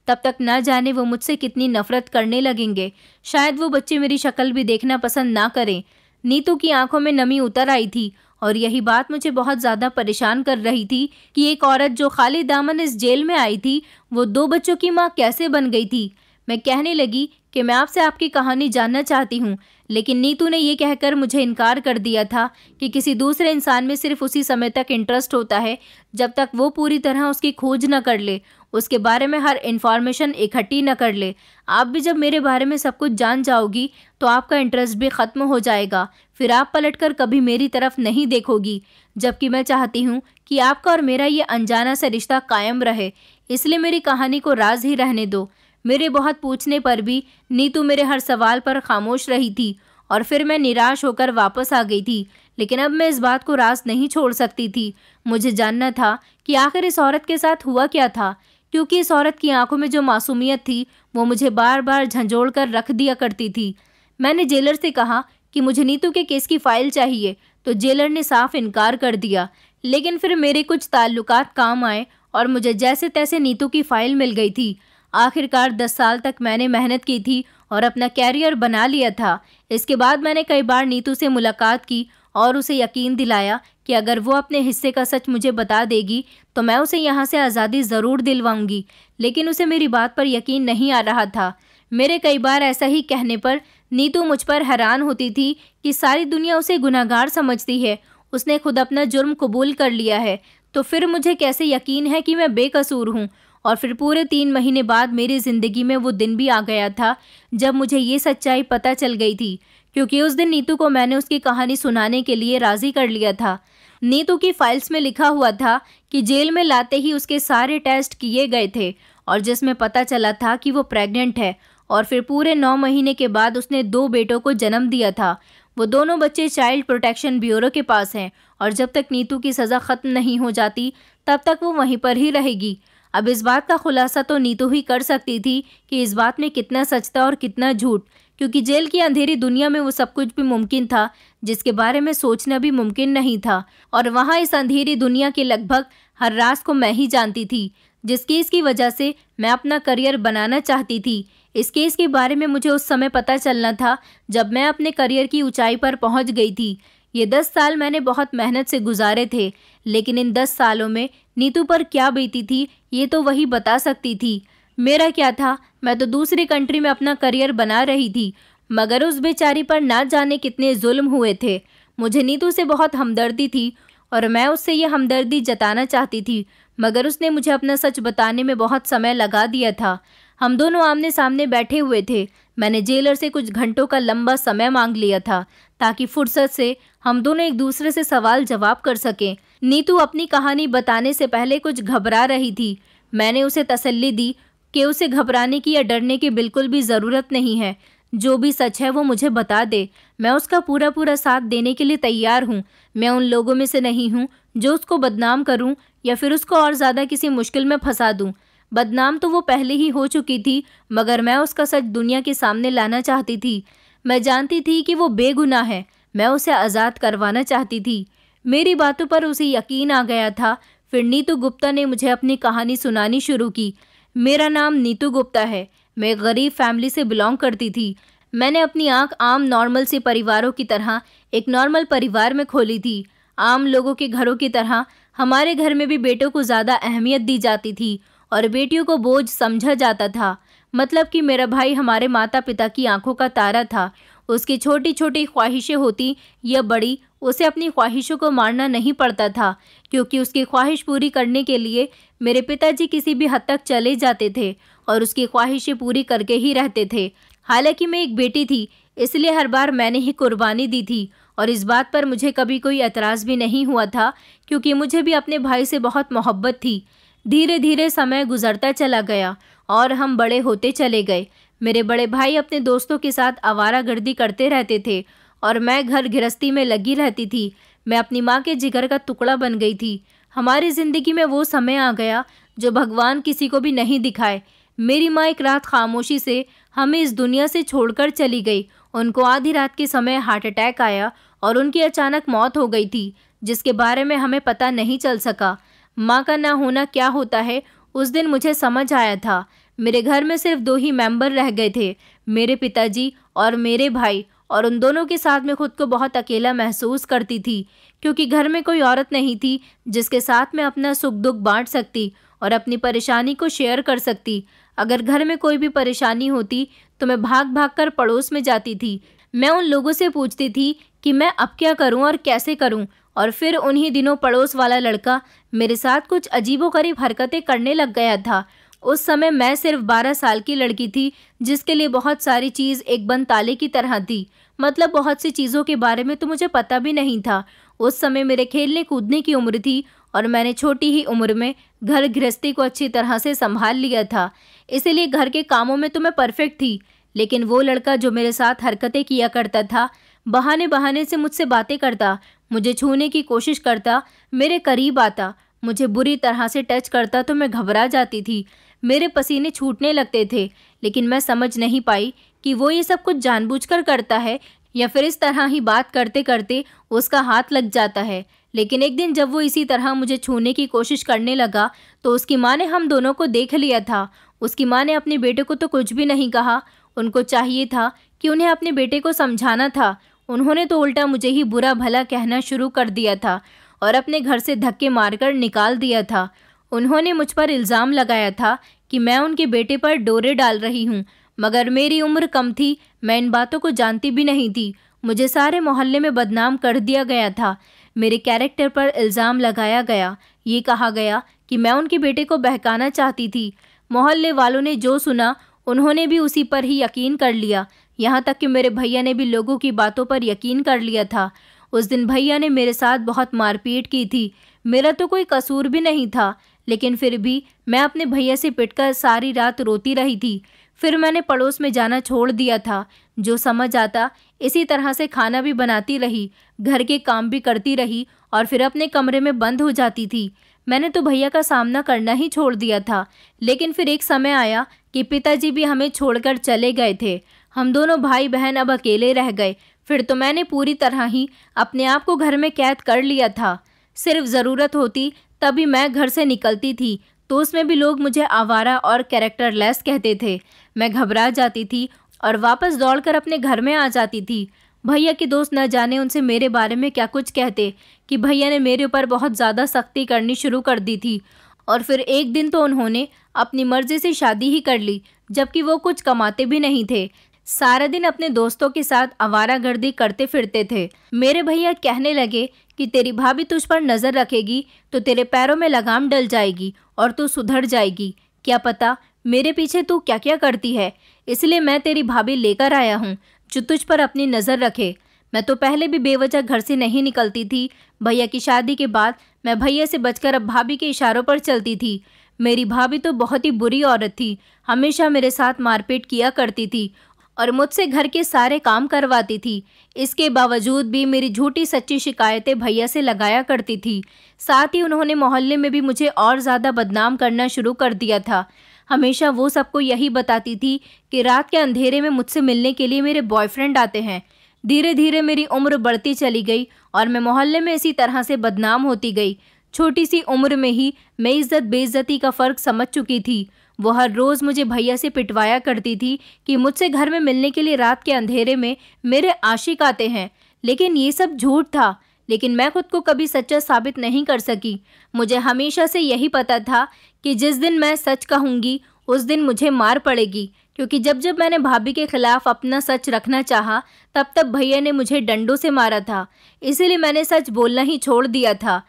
तब तक न जाने वो मुझसे कितनी नफरत करने लगेंगे। शायद वो बच्चे मेरी शक्ल भी देखना पसंद ना करें। नीतू की आँखों में नमी उतर आई थी, और यही बात मुझे बहुत ज़्यादा परेशान कर रही थी कि एक औरत जो खाली दामन इस जेल में आई थी, वो दो बच्चों की माँ कैसे बन गई थी। मैं कहने लगी कि मैं आपसे आपकी कहानी जानना चाहती हूँ, लेकिन नीतू ने यह कहकर मुझे इनकार कर दिया था कि किसी दूसरे इंसान में सिर्फ़ उसी समय तक इंटरेस्ट होता है, जब तक वो पूरी तरह उसकी खोज न कर ले। उसके बारे में हर इन्फॉर्मेशन इकट्ठी न कर ले। आप भी जब मेरे बारे में सब कुछ जान जाओगी तो आपका इंटरेस्ट भी ख़त्म हो जाएगा। फिर आप पलटकर कभी मेरी तरफ़ नहीं देखोगी, जबकि मैं चाहती हूँ कि आपका और मेरा ये अनजाना सा रिश्ता कायम रहे। इसलिए मेरी कहानी को राज ही रहने दो। मेरे बहुत पूछने पर भी नीतू मेरे हर सवाल पर खामोश रही थी और फिर मैं निराश होकर वापस आ गई थी। लेकिन अब मैं इस बात को रास नहीं छोड़ सकती थी। मुझे जानना था कि आखिर इस औरत के साथ हुआ क्या था, क्योंकि इस औरत की आँखों में जो मासूमियत थी, वो मुझे बार बार झंझोड़ कर रख दिया करती थी। मैंने जेलर से कहा कि मुझे नीतू के केस की फ़ाइल चाहिए तो जेलर ने साफ़ इनकार कर दिया। लेकिन फिर मेरे कुछ ताल्लुकात काम आए और मुझे जैसे तैसे नीतू की फ़ाइल मिल गई थी। आखिरकार दस साल तक मैंने मेहनत की थी और अपना कैरियर बना लिया था। इसके बाद मैंने कई बार नीतू से मुलाकात की और उसे यकीन दिलाया कि अगर वो अपने हिस्से का सच मुझे बता देगी तो मैं उसे यहाँ से आज़ादी ज़रूर दिलवाऊँगी। लेकिन उसे मेरी बात पर यकीन नहीं आ रहा था। मेरे कई बार ऐसा ही कहने पर नीतू मुझ पर हैरान होती थी कि सारी दुनिया उसे गुनाहगार समझती है। उसने खुद अपना जुर्म कबूल कर लिया है। तो फिर मुझे कैसे यकीन है कि मैं बेकसूर हूँ? और फिर पूरे तीन महीने बाद मेरी ज़िंदगी में वो दिन भी आ गया था, जब मुझे ये सच्चाई पता चल गई थी, क्योंकि उस दिन नीतू को मैंने उसकी कहानी सुनाने के लिए राज़ी कर लिया था। नीतू की फाइल्स में लिखा हुआ था कि जेल में लाते ही उसके सारे टेस्ट किए गए थे, और जिसमें पता चला था कि वो प्रेग्नेंट है, और फिर पूरे नौ महीने के बाद उसने दो बेटों को जन्म दिया था। वो दोनों बच्चे चाइल्ड प्रोटेक्शन ब्यूरो के पास हैं, और जब तक नीतू की सज़ा ख़त्म नहीं हो जाती, तब तक वो वहीं पर ही रहेगी। अब इस बात का खुलासा तो नीतू ही कर सकती थी कि इस बात में कितना सच था और कितना झूठ, क्योंकि जेल की अंधेरी दुनिया में वो सब कुछ भी मुमकिन था, जिसके बारे में सोचना भी मुमकिन नहीं था। और वहाँ इस अंधेरी दुनिया के लगभग हर राज को मैं ही जानती थी, जिस केस की वजह से मैं अपना करियर बनाना चाहती थी। इस केस के बारे में मुझे उस समय पता चलना था, जब मैं अपने करियर की ऊंचाई पर पहुँच गई थी। ये दस साल मैंने बहुत मेहनत से गुजारे थे, लेकिन इन दस सालों में नीतू पर क्या बीती थी, ये तो वही बता सकती थी। मेरा क्या था, मैं तो दूसरी कंट्री में अपना करियर बना रही थी, मगर उस बेचारी पर ना जाने कितने जुल्म हुए थे। मुझे नीतू से बहुत हमदर्दी थी, और मैं उससे यह हमदर्दी जताना चाहती थी, मगर उसने मुझे अपना सच बताने में बहुत समय लगा दिया था। हम दोनों आमने सामने बैठे हुए थे। मैंने जेलर से कुछ घंटों का लंबा समय मांग लिया था, ताकि फुर्सत से हम दोनों एक दूसरे से सवाल जवाब कर सकें। नीतू अपनी कहानी बताने से पहले कुछ घबरा रही थी। मैंने उसे तसल्ली दी कि उसे घबराने की या डरने की बिल्कुल भी ज़रूरत नहीं है। जो भी सच है वो मुझे बता दे। मैं उसका पूरा पूरा साथ देने के लिए तैयार हूँ। मैं उन लोगों में से नहीं हूँ जो उसको बदनाम करूँ या फिर उसको और ज़्यादा किसी मुश्किल में फंसा दूँ। बदनाम तो वो पहले ही हो चुकी थी, मगर मैं उसका सच दुनिया के सामने लाना चाहती थी। मैं जानती थी कि वो बेगुनाह है। मैं उसे आज़ाद करवाना चाहती थी। मेरी बातों पर उसे यकीन आ गया था। फिर नीतू गुप्ता ने मुझे अपनी कहानी सुनानी शुरू की। मेरा नाम नीतू गुप्ता है। मैं गरीब फैमिली से बिलोंग करती थी। मैंने अपनी आँख आम नॉर्मल से परिवारों की तरह, एक नॉर्मल परिवार में खोली थी। आम लोगों के घरों की तरह, हमारे घर में भी बेटों को ज़्यादा अहमियत दी जाती थी और बेटियों को बोझ समझा जाता था। मतलब कि मेरा भाई हमारे माता पिता की आँखों का तारा था। उसकी छोटी छोटी ख्वाहिशें होती या बड़ी उसे अपनी ख्वाहिशों को मारना नहीं पड़ता था, क्योंकि उसकी ख्वाहिश पूरी करने के लिए मेरे पिताजी किसी भी हद तक चले जाते थे और उसकी ख्वाहिशें पूरी करके ही रहते थे। हालाँकि मैं एक बेटी थी, इसलिए हर बार मैंने ही कुर्बानी दी थी और इस बात पर मुझे कभी कोई एतराज़ भी नहीं हुआ था, क्योंकि मुझे भी अपने भाई से बहुत मोहब्बत थी। धीरे धीरे समय गुजरता चला गया और हम बड़े होते चले गए। मेरे बड़े भाई अपने दोस्तों के साथ आवारागर्दी करते रहते थे और मैं घर गृहस्थी में लगी रहती थी। मैं अपनी माँ के जिगर का टुकड़ा बन गई थी। हमारी ज़िंदगी में वो समय आ गया जो भगवान किसी को भी नहीं दिखाए। मेरी माँ एक रात खामोशी से हमें इस दुनिया से छोड़कर चली गई। उनको आधी रात के समय हार्ट अटैक आया और उनकी अचानक मौत हो गई थी, जिसके बारे में हमें पता नहीं चल सका। माँ का ना होना क्या होता है, उस दिन मुझे समझ आया था। मेरे घर में सिर्फ़ दो ही मेंबर रह गए थे, मेरे पिताजी और मेरे भाई। और उन दोनों के साथ में खुद को बहुत अकेला महसूस करती थी, क्योंकि घर में कोई औरत नहीं थी, जिसके साथ में अपना सुख दुख बांट सकती और अपनी परेशानी को शेयर कर सकती। अगर घर में कोई भी परेशानी होती तो मैं भाग भाग कर पड़ोस में जाती थी। मैं उन लोगों से पूछती थी कि मैं अब क्या करूँ और कैसे करूँ, और फिर उन्हीं दिनों पड़ोस वाला लड़का मेरे साथ कुछ अजीबोगरीब हरकतें करने लग गया था। उस समय मैं सिर्फ़ बारह साल की लड़की थी, जिसके लिए बहुत सारी चीज़ एक बंद ताले की तरह थी। मतलब बहुत सी चीज़ों के बारे में तो मुझे पता भी नहीं था। उस समय मेरे खेलने कूदने की उम्र थी और मैंने छोटी ही उम्र में घर गृहस्थी को अच्छी तरह से संभाल लिया था। इसीलिए घर के कामों में तो मैं परफेक्ट थी, लेकिन वो लड़का जो मेरे साथ हरकतें किया करता था बहाने बहाने से मुझसे बातें करता, मुझे छूने की कोशिश करता, मेरे करीब आता, मुझे बुरी तरह से टच करता तो मैं घबरा जाती थी, मेरे पसीने छूटने लगते थे, लेकिन मैं समझ नहीं पाई कि वो ये सब कुछ जानबूझकर करता है या फिर इस तरह ही बात करते करते उसका हाथ लग जाता है। लेकिन एक दिन जब वो इसी तरह मुझे छूने की कोशिश करने लगा तो उसकी माँ ने हम दोनों को देख लिया था। उसकी माँ ने अपने बेटे को तो कुछ भी नहीं कहा। उनको चाहिए था कि उन्हें अपने बेटे को समझाना था। उन्होंने तो उल्टा मुझे ही बुरा भला कहना शुरू कर दिया था और अपने घर से धक्के मारकर निकाल दिया था। उन्होंने मुझ पर इल्ज़ाम लगाया था कि मैं उनके बेटे पर डोरे डाल रही हूँ। मगर मेरी उम्र कम थी। मैं इन बातों को जानती भी नहीं थी। मुझे सारे मोहल्ले में बदनाम कर दिया गया था। मेरे कैरेक्टर पर इल्ज़ाम लगाया गया। ये कहा गया कि मैं उनके बेटे को बहकाना चाहती थी। मोहल्ले वालों ने जो सुना, उन्होंने भी उसी पर ही यकीन कर लिया। यहाँ तक कि मेरे भैया ने भी लोगों की बातों पर यकीन कर लिया था। उस दिन भैया ने मेरे साथ बहुत मारपीट की थी। मेरा तो कोई कसूर भी नहीं था, लेकिन फिर भी मैं अपने भैया से पिटकर सारी रात रोती रही थी। फिर मैंने पड़ोस में जाना छोड़ दिया था। जो समझ आता, इसी तरह से खाना भी बनाती रही, घर के काम भी करती रही और फिर अपने कमरे में बंद हो जाती थी। मैंने तो भैया का सामना करना ही छोड़ दिया था। लेकिन फिर एक समय आया कि पिताजी भी हमें छोड़कर चले गए थे। हम दोनों भाई बहन अब अकेले रह गए। फिर तो मैंने पूरी तरह ही अपने आप को घर में कैद कर लिया था। सिर्फ़ ज़रूरत होती, तभी मैं घर से निकलती थी। तो उसमें भी लोग मुझे आवारा और कैरेक्टरलेस कहते थे। मैं घबरा जाती थी और वापस दौड़कर अपने घर में आ जाती थी। भैया के दोस्त न जाने उनसे मेरे बारे में क्या कुछ कहते कि भैया ने मेरे ऊपर बहुत ज़्यादा सख्ती करनी शुरू कर दी थी और फिर एक दिन तो उन्होंने अपनी मर्ज़ी से शादी ही कर ली, जबकि वो कुछ कमाते भी नहीं थे। सारा दिन अपने दोस्तों के साथ आवारागर्दी करते फिरते थे। मेरे भैया कहने लगे कि तेरी भाभी तुझ पर नज़र रखेगी तो तेरे पैरों में लगाम डल जाएगी और तू सुधर जाएगी। क्या पता मेरे पीछे तू क्या क्या करती है? इसलिए मैं तेरी भाभी लेकर आया हूँ, जो तुझ पर अपनी नज़र रखे। मैं तो पहले भी बेवजह घर से नहीं निकलती थी। भैया की शादी के बाद मैं भैया से बचकर अब भाभी के इशारों पर चलती थी। मेरी भाभी तो बहुत ही बुरी औरत थी। हमेशा मेरे साथ मारपीट किया करती थी और मुझसे घर के सारे काम करवाती थी। इसके बावजूद भी मेरी झूठी सच्ची शिकायतें भैया से लगाया करती थी। साथ ही उन्होंने मोहल्ले में भी मुझे और ज़्यादा बदनाम करना शुरू कर दिया था। हमेशा वो सबको यही बताती थी कि रात के अंधेरे में मुझसे मिलने के लिए मेरे बॉयफ्रेंड आते हैं। धीरे धीरे मेरी उम्र बढ़ती चली गई और मैं मोहल्ले में इसी तरह से बदनाम होती गई। छोटी सी उम्र में ही मैं इज़्ज़त बेइज्जती का फ़र्क समझ चुकी थी। वो हर रोज़ मुझे भैया से पिटवाया करती थी कि मुझसे घर में मिलने के लिए रात के अंधेरे में मेरे आशिक आते हैं। लेकिन ये सब झूठ था। लेकिन मैं खुद को कभी सच्चा साबित नहीं कर सकी। मुझे हमेशा से यही पता था कि जिस दिन मैं सच कहूँगी, उस दिन मुझे मार पड़ेगी। क्योंकि जब जब मैंने भाभी के खिलाफ अपना सच रखना चाहा, तब तब भैया ने मुझे डंडों से मारा था। इसीलिए मैंने सच बोलना ही छोड़ दिया था।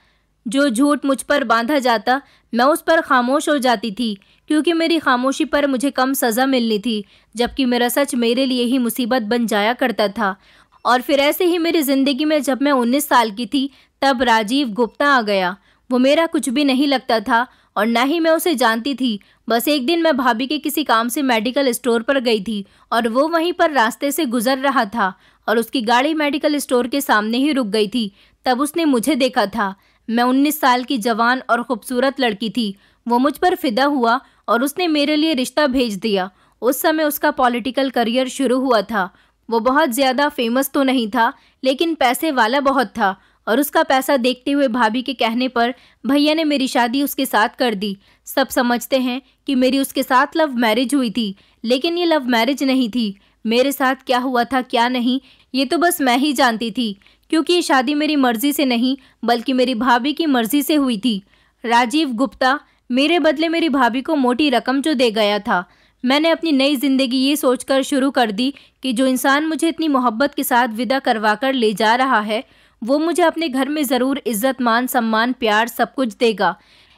जो झूठ मुझ पर बांधा जाता, मैं उस पर खामोश हो जाती थी, क्योंकि मेरी खामोशी पर मुझे कम सज़ा मिलनी थी, जबकि मेरा सच मेरे लिए ही मुसीबत बन जाया करता था। और फिर ऐसे ही मेरी ज़िंदगी में जब मैं उन्नीस साल की थी, तब राजीव गुप्ता आ गया। वो मेरा कुछ भी नहीं लगता था, और ना ही मैं उसे जानती थी। बस एक दिन मैं भाभी के किसी काम से मेडिकल स्टोर पर गई थी, और वो वहीं पर रास्ते से गुजर रहा था, और उसकी गाड़ी मेडिकल स्टोर के सामने ही रुक गई थी। तब उसने मुझे देखा था। मैं उन्नीस साल की जवान और खूबसूरत लड़की थी। वो मुझ पर फिदा हुआ और उसने मेरे लिए रिश्ता भेज दिया। उस समय उसका पॉलिटिकल करियर शुरू हुआ था। वो बहुत ज़्यादा फ़ेमस तो नहीं था, लेकिन पैसे वाला बहुत था और उसका पैसा देखते हुए भाभी के कहने पर, भैया ने मेरी शादी उसके साथ कर दी। सब समझते हैं कि मेरी उसके साथ लव मैरिज हुई थी, लेकिन ये लव मैरिज नहीं थी। मेरे साथ क्या हुआ था, क्या नहीं, ये तो बस मैं ही जानती थी। क्योंकि ये शादी मेरी मर्ज़ी से नहीं, बल्कि मेरी भाभी की मर्ज़ी से हुई थी। राजीव गुप्ता, मेरे बदले मेरी भाभी को मोटी रकम जो दे गया था। मैंने अपनी नई ज़िंदगी ये सोचकर शुरू कर दी कि जो इंसान मुझे इतनी मोहब्बत के साथ विदा करवा कर ले जा रहा है, वो मुझे अपने घर में ज़रूर इज़्ज़त, मान सम्मान, प्यार सब कुछ देगा।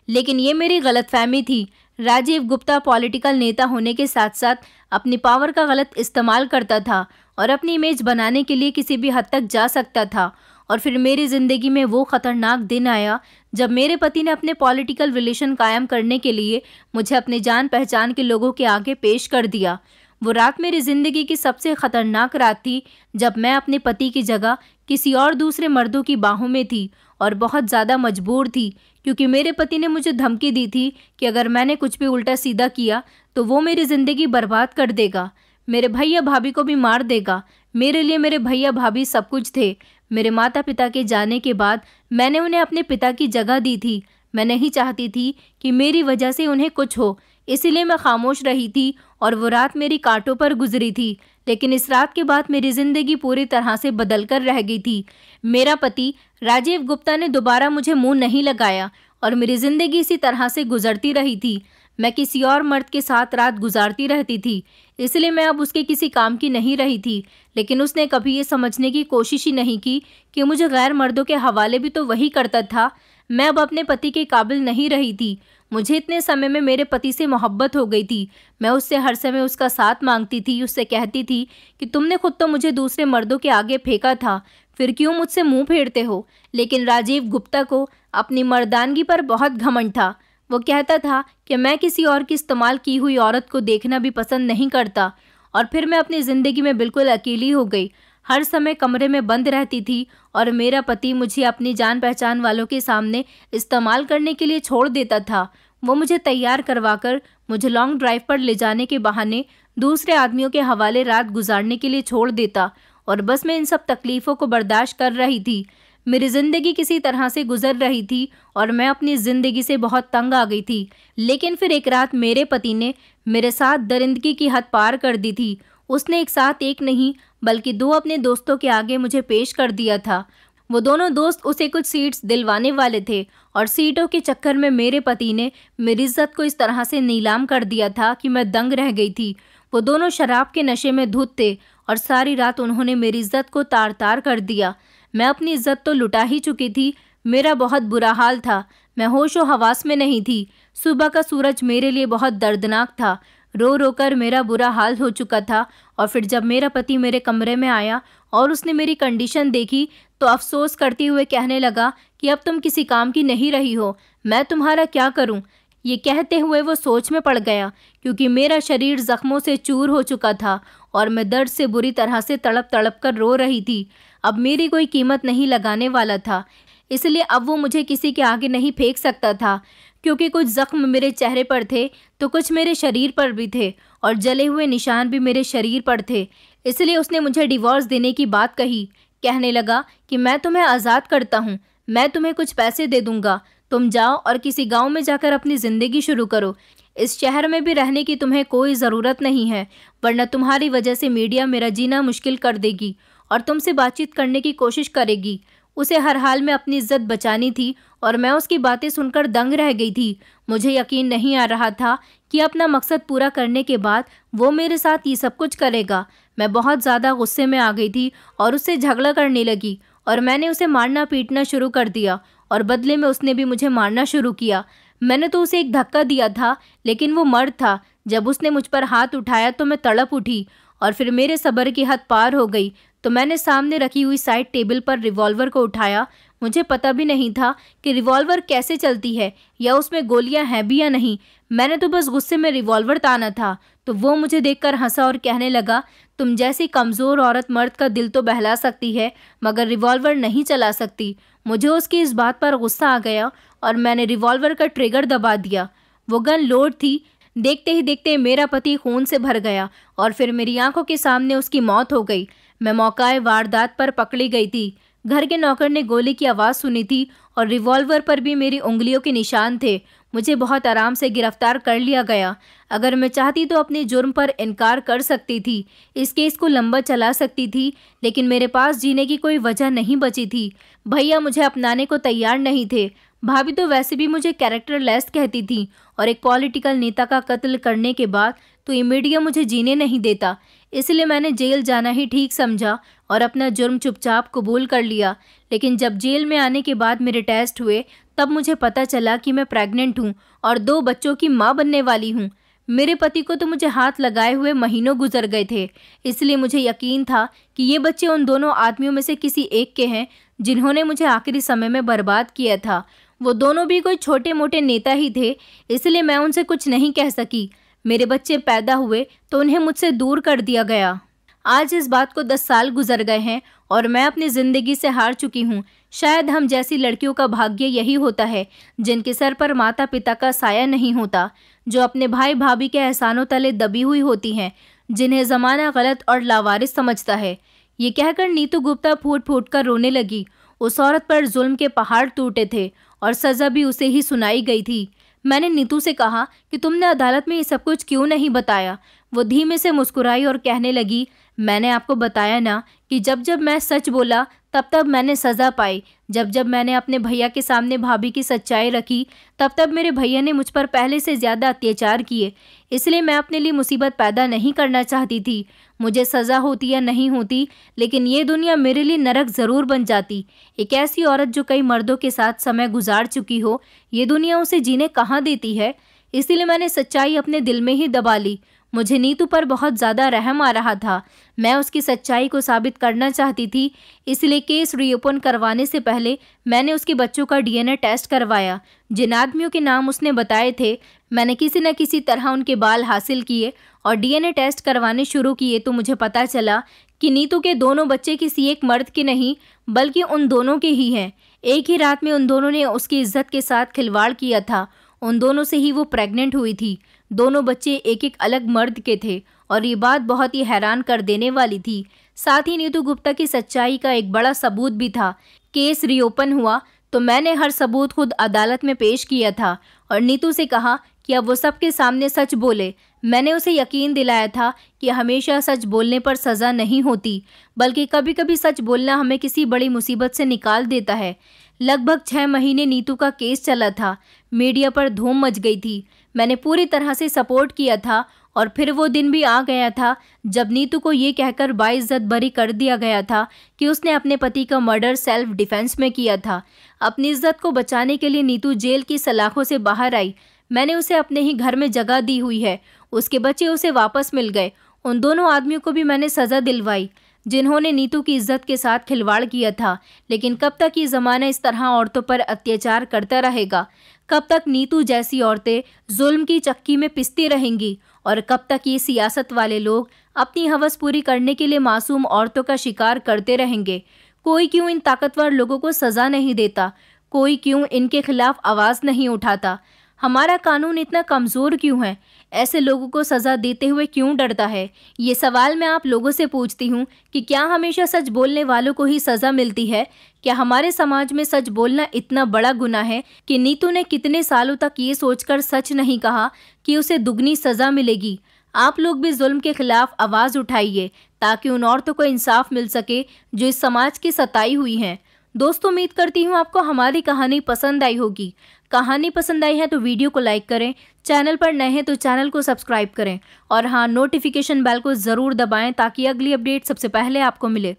लेकिन ये मेरी गलत फहमी थी। राजीव गुप्ता पॉलिटिकल नेता होने के साथ साथ अपनी पावर का गलत इस्तेमाल करता था और अपनी इमेज बनाने के लिए किसी भी हद तक जा सकता था। और फिर मेरी ज़िंदगी में वो ख़तरनाक दिन आया जब मेरे पति ने अपने पॉलिटिकल रिलेशन कायम करने के लिए मुझे अपने जान पहचान के लोगों के आगे पेश कर दिया। वो रात मेरी ज़िंदगी की सबसे ख़तरनाक रात थी जब मैं अपने पति की जगह किसी और दूसरे मर्दों की बाहों में थी और बहुत ज़्यादा मजबूर थी, क्योंकि मेरे पति ने मुझे धमकी दी थी कि अगर मैंने कुछ भी उल्टा सीधा किया तो वो मेरी ज़िंदगी बर्बाद कर देगा। मेरे भैया भाभी को भी मार देगा। मेरे लिए मेरे भैया भाभी सब कुछ थे। मेरे माता पिता के जाने के बाद मैंने उन्हें अपने पिता की जगह दी थी। मैं नहीं चाहती थी कि मेरी वजह से उन्हें कुछ हो। इसीलिए मैं खामोश रही थी और वो रात मेरी कांटों पर गुजरी थी। लेकिन इस रात के बाद मेरी ज़िंदगी पूरी तरह से बदल कर रह गई थी। मेरा पति, राजीव गुप्ता ने दोबारा मुझे मुँह नहीं लगाया और मेरी ज़िंदगी इसी तरह से गुजरती रही थी। मैं किसी और मर्द के साथ रात गुजारती रहती थी, इसलिए मैं अब उसके किसी काम की नहीं रही थी। लेकिन उसने कभी ये समझने की कोशिश ही नहीं की कि मुझे गैर मर्दों के हवाले भी तो वही करता था। मैं अब अपने पति के काबिल नहीं रही थी। मुझे इतने समय में मेरे पति से मोहब्बत हो गई थी। मैं उससे हर समय उसका साथ मांगती थी, उससे कहती थी कि तुमने खुद तो मुझे दूसरे मर्दों के आगे फेंका था, फिर क्यों मुझसे मुँह फेरते हो? लेकिन राजीव गुप्ता को अपनी मर्दानगी पर बहुत घमंड था। वो कहता था कि मैं किसी और की इस्तेमाल की हुई औरत को देखना भी पसंद नहीं करता, और फिर मैं अपनी ज़िंदगी में बिल्कुल अकेली हो गई। हर समय कमरे में बंद रहती थी और मेरा पति मुझे अपनी जान पहचान वालों के सामने इस्तेमाल करने के लिए छोड़ देता था। वो मुझे तैयार करवाकर मुझे लॉन्ग ड्राइव पर ले जाने के बहाने दूसरे आदमियों के हवाले रात गुजारने के लिए छोड़ देता और बस मैं इन सब तकलीफ़ों को बर्दाश्त कर रही थी। मेरी ज़िंदगी किसी तरह से गुजर रही थी और मैं अपनी ज़िंदगी से बहुत तंग आ गई थी। लेकिन फिर एक रात मेरे पति ने मेरे साथ दरिंदगी की हद पार कर दी थी। उसने एक साथ एक नहीं बल्कि दो अपने दोस्तों के आगे मुझे पेश कर दिया था। वो दोनों दोस्त उसे कुछ सीट्स दिलवाने वाले थे और सीटों के चक्कर में मेरे पति ने मेरी इज़्ज़त को इस तरह से नीलाम कर दिया था कि मैं दंग रह गई थी। वो दोनों शराब के नशे में धुत थे और सारी रात उन्होंने मेरी इज़्ज़त को तार तार कर दिया। मैं अपनी इज़्ज़त तो लुटा ही चुकी थी। मेरा बहुत बुरा हाल था। मैं होश व हवास में नहीं थी। सुबह का सूरज मेरे लिए बहुत दर्दनाक था। रो रो कर मेरा बुरा हाल हो चुका था और फिर जब मेरा पति मेरे कमरे में आया और उसने मेरी कंडीशन देखी तो अफसोस करते हुए कहने लगा कि अब तुम किसी काम की नहीं रही हो, मैं तुम्हारा क्या करूँ? ये कहते हुए वो सोच में पड़ गया, क्योंकि मेरा शरीर जख्मों से चूर हो चुका था और मैं दर्द से बुरी तरह से तड़प तड़प कर रो रही थी। अब मेरी कोई कीमत नहीं लगाने वाला था, इसलिए अब वो मुझे किसी के आगे नहीं फेंक सकता था। क्योंकि कुछ जख्म मेरे चेहरे पर थे तो कुछ मेरे शरीर पर भी थे और जले हुए निशान भी मेरे शरीर पर थे। इसलिए उसने मुझे डिवोर्स देने की बात कही। कहने लगा कि मैं तुम्हें आज़ाद करता हूँ, मैं तुम्हें कुछ पैसे दे दूँगा। तुम जाओ और किसी गाँव में जाकर अपनी ज़िंदगी शुरू करो। इस शहर में भी रहने की तुम्हें कोई ज़रूरत नहीं है, वरना तुम्हारी वजह से मीडिया मेरा जीना मुश्किल कर देगी और तुमसे बातचीत करने की कोशिश करेगी। उसे हर हाल में अपनी इज़्ज़त बचानी थी और मैं उसकी बातें सुनकर दंग रह गई थी। मुझे यकीन नहीं आ रहा था कि अपना मकसद पूरा करने के बाद वो मेरे साथ ये सब कुछ करेगा। मैं बहुत ज़्यादा गुस्से में आ गई थी और उससे झगड़ा करने लगी और मैंने उसे मारना पीटना शुरू कर दिया और बदले में उसने भी मुझे मारना शुरू किया। मैंने तो उसे एक धक्का दिया था, लेकिन वो मर्द था। जब उसने मुझ पर हाथ उठाया तो मैं तड़प उठी और फिर मेरे सब्र की हद पार हो गई। तो मैंने सामने रखी हुई साइड टेबल पर रिवॉल्वर को उठाया। मुझे पता भी नहीं था कि रिवॉल्वर कैसे चलती है, या उसमें गोलियाँ हैं भी या नहीं। मैंने तो बस गुस्से में रिवॉल्वर ताना था तो वो मुझे देखकर हंसा और कहने लगा, तुम जैसी कमज़ोर औरत मर्द का दिल तो बहला सकती है, मगर रिवॉल्वर नहीं चला सकती। मुझे उसकी इस बात पर गुस्सा आ गया और मैंने रिवॉल्वर का ट्रिगर दबा दिया। वो गन लोड थी। देखते ही देखते मेरा पति खून से भर गया और फिर मेरी आँखों के सामने उसकी मौत हो गई। मैं मौकाए वारदात पर पकड़ी गई थी। घर के नौकर ने गोली की आवाज़ सुनी थी और रिवॉल्वर पर भी मेरी उंगलियों के निशान थे। मुझे बहुत आराम से गिरफ़्तार कर लिया गया। अगर मैं चाहती तो अपने जुर्म पर इनकार कर सकती थी। इस केस को लंबा चला सकती थी, लेकिन मेरे पास जीने की कोई वजह नहीं बची थी। भैया मुझे अपनाने को तैयार नहीं थे। भाभी तो वैसे भी मुझे कैरेक्टर लेस कहती थी और एक पॉलिटिकल नेता का कत्ल करने के बाद तो ये मीडिया मुझे जीने नहीं देता। इसलिए मैंने जेल जाना ही ठीक समझा और अपना जुर्म चुपचाप कबूल कर लिया। लेकिन जब जेल में आने के बाद मेरे टेस्ट हुए, तब मुझे पता चला कि मैं प्रेग्नेंट हूँ और दो बच्चों की माँ बनने वाली हूँ। मेरे पति को तो मुझे हाथ लगाए हुए महीनों गुजर गए थे। इसलिए मुझे यकीन था कि ये बच्चे उन दोनों आदमियों में से किसी एक के हैं, जिन्होंने मुझे आखिरी समय में बर्बाद किया था। वो दोनों भी कोई छोटे मोटे नेता ही थे, इसलिए मैं उनसे कुछ नहीं कह सकी। मेरे बच्चे पैदा हुए तो उन्हें मुझसे दूर कर दिया गया। आज इस बात को दस साल गुजर गए हैं और मैं अपनी ज़िंदगी से हार चुकी हूँ। शायद हम जैसी लड़कियों का भाग्य यही होता है, जिनके सर पर माता पिता का साया नहीं होता, जो अपने भाई भाभी के एहसानों तले दबी हुई होती हैं, जिन्हें ज़माना गलत और लावारिस समझता है। ये कहकर नीतू गुप्ता फूट फूट कर रोने लगी। उस औरत पर जुल्म के पहाड़ टूटे थे और सज़ा भी उसे ही सुनाई गई थी। मैंने नीतू से कहा कि तुमने अदालत में ये सब कुछ क्यों नहीं बताया? वो धीमे से मुस्कुराई और कहने लगी, मैंने आपको बताया ना कि जब जब मैं सच बोला, तब तब मैंने सज़ा पाई। जब जब मैंने अपने भैया के सामने भाभी की सच्चाई रखी, तब तब मेरे भैया ने मुझ पर पहले से ज़्यादा अत्याचार किए। इसलिए मैं अपने लिए मुसीबत पैदा नहीं करना चाहती थी। मुझे सज़ा होती या नहीं होती, लेकिन ये दुनिया मेरे लिए नरक ज़रूर बन जाती। एक ऐसी औरत जो कई मर्दों के साथ समय गुजार चुकी हो, ये दुनिया उसे जीने कहाँ देती है? इसीलिए मैंने सच्चाई अपने दिल में ही दबा ली। मुझे नीतू पर बहुत ज़्यादा रहम आ रहा था। मैं उसकी सच्चाई को साबित करना चाहती थी, इसलिए केस रीओपन करवाने से पहले मैंने उसके बच्चों का डीएनए टेस्ट करवाया। जिन आदमियों के नाम उसने बताए थे, मैंने किसी न किसी तरह उनके बाल हासिल किए और डीएनए टेस्ट करवाने शुरू किए तो मुझे पता चला कि नीतू के दोनों बच्चे किसी एक मर्द के नहीं, बल्कि उन दोनों के ही हैं। एक ही रात में उन दोनों ने उसकी इज़्ज़त के साथ खिलवाड़ किया था। उन दोनों से ही वो प्रेग्नेंट हुई थी। दोनों बच्चे एक एक अलग मर्द के थे और ये बात बहुत ही हैरान कर देने वाली थी। साथ ही नीतू गुप्ता की सच्चाई का एक बड़ा सबूत भी था। केस रीओपन हुआ तो मैंने हर सबूत खुद अदालत में पेश किया था और नीतू से कहा कि अब वो सबके सामने सच बोले। मैंने उसे यकीन दिलाया था कि हमेशा सच बोलने पर सज़ा नहीं होती, बल्कि कभी कभी सच बोलना हमें किसी बड़ी मुसीबत से निकाल देता है। लगभग छः महीने नीतू का केस चला था। मीडिया पर धूम मच गई थी। मैंने पूरी तरह से सपोर्ट किया था और फिर वो दिन भी आ गया था जब नीतू को ये कहकर बाइज्जत बरी कर दिया गया था कि उसने अपने पति का मर्डर सेल्फ डिफेंस में किया था। अपनी इज़्ज़त को बचाने के लिए नीतू जेल की सलाखों से बाहर आई। मैंने उसे अपने ही घर में जगह दी हुई है। उसके बच्चे उसे वापस मिल गए। उन दोनों आदमियों को भी मैंने सज़ा दिलवाई। जिन्होंने नीतू की इज़्ज़त के साथ खिलवाड़ किया था। लेकिन कब तक ये ज़माना इस तरह औरतों पर अत्याचार करता रहेगा? कब तक नीतू जैसी औरतें जुल्म की चक्की में पिसती रहेंगी? और कब तक ये सियासत वाले लोग अपनी हवस पूरी करने के लिए मासूम औरतों का शिकार करते रहेंगे? कोई क्यों इन ताकतवर लोगों को सज़ा नहीं देता? कोई क्यों इनके खिलाफ आवाज़ नहीं उठाता? हमारा कानून इतना कमज़ोर क्यों है? ऐसे लोगों को सज़ा देते हुए क्यों डरता है? ये सवाल मैं आप लोगों से पूछती हूँ कि क्या हमेशा सच बोलने वालों को ही सज़ा मिलती है? क्या हमारे समाज में सच बोलना इतना बड़ा गुना है कि नीतू ने कितने सालों तक ये सोचकर सच नहीं कहा कि उसे दुगनी सज़ा मिलेगी? आप लोग भी जुल्म के खिलाफ आवाज़ उठाइए ताकि उन औरतों को इंसाफ मिल सके जो इस समाज की सताई हुई हैं। दोस्तों, उम्मीद करती हूँ आपको हमारी कहानी पसंद आई होगी। कहानी पसंद आई है तो वीडियो को लाइक करें, चैनल पर नए हैं तो चैनल को सब्सक्राइब करें और हाँ नोटिफिकेशन बेल को ज़रूर दबाएँ ताकि अगली अपडेट सबसे पहले आपको मिले।